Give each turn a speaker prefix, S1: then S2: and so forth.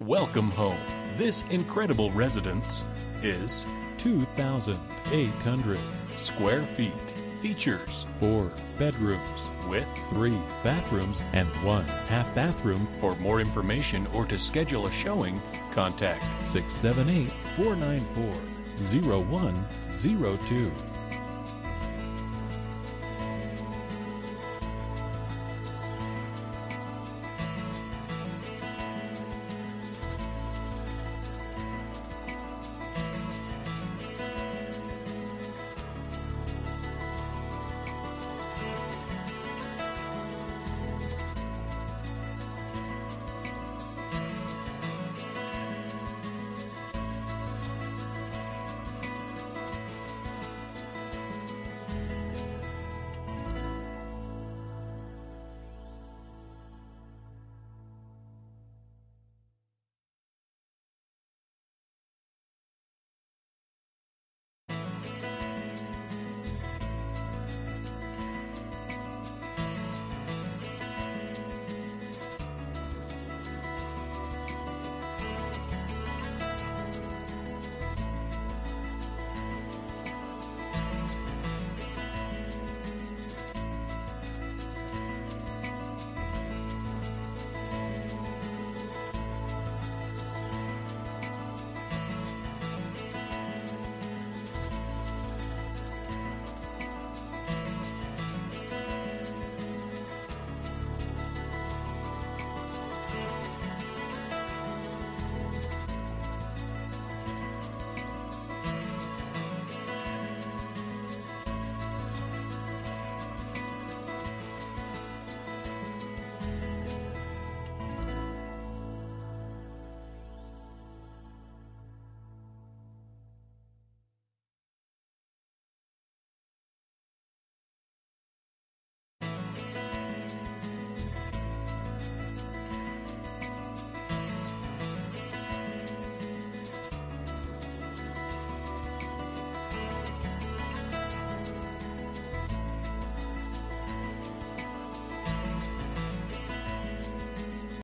S1: Welcome home. This incredible residence is
S2: 2,800
S1: square feet. Features
S2: four bedrooms
S1: with
S2: three bathrooms and one half bathroom.
S1: For more information or to schedule a showing, contact
S2: 678 494 0102.